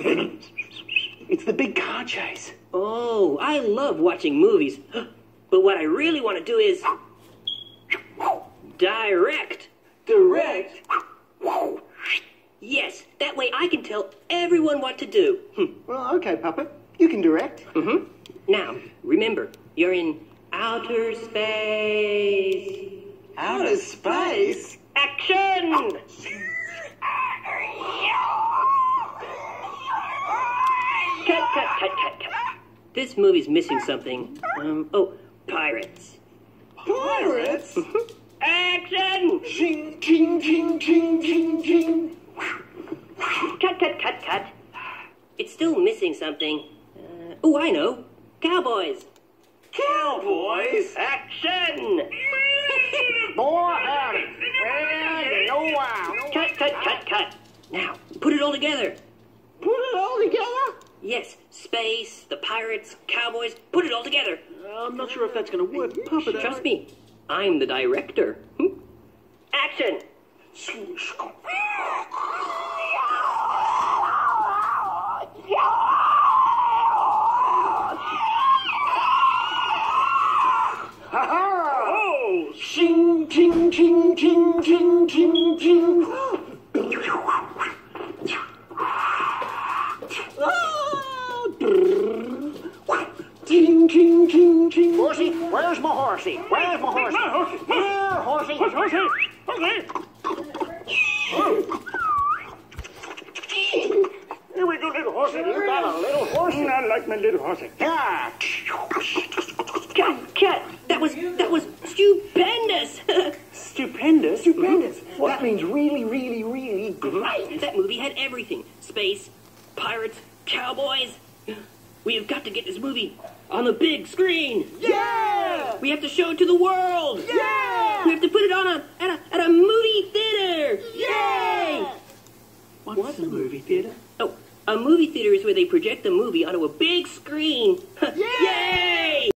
it's the big car chase. Oh, I love watching movies. But what I really want to do is. Direct! Direct? Yes, that way I can tell everyone what to do. Hmm. Well, okay, Puppet. You can direct. Mm hmm. Now, remember, you're in outer space. Outer space? Action! Cut, cut, cut, cut. This movie's missing something. Um, oh, pirates. Pirates? Action! Ching, ching, ching, ching, ching, ching. Cut, cut, cut, cut. It's still missing something. Uh, oh, I know. Cowboys. Cowboys? Action! Boy, howdy. Well, you know why. Cut, cut, cut, cut. Now, put it all together. Put it all together? Yes, space, the pirates, cowboys, put it all together. I'm not sure if that's going to work, Puppet. I- Trust me, I'm the director. Hmm? Action! Oh! Ching, ching, ching, ching, ching, ching, ching. Ching, ching, ching, ching. Horsey, where's my horsey? Where's my horsey? Here, horsey. Horsey! Horsey! Here we go, little horsey. You got a little horsey. I like my little horsey. Yeah. Cut, cut! That was, that was stupendous! Stupendous. Stupendous. Mm-hmm. That means really, really, really great. that movie had everything. Space, pirates, cowboys. We have got to get this movie on the big screen. Yeah! We have to show it to the world. Yeah! We have to put it on a, at a, at a movie theater. Yay! What's a movie theater? Oh, a movie theater is where they project the movie onto a big screen. Yeah! Yay!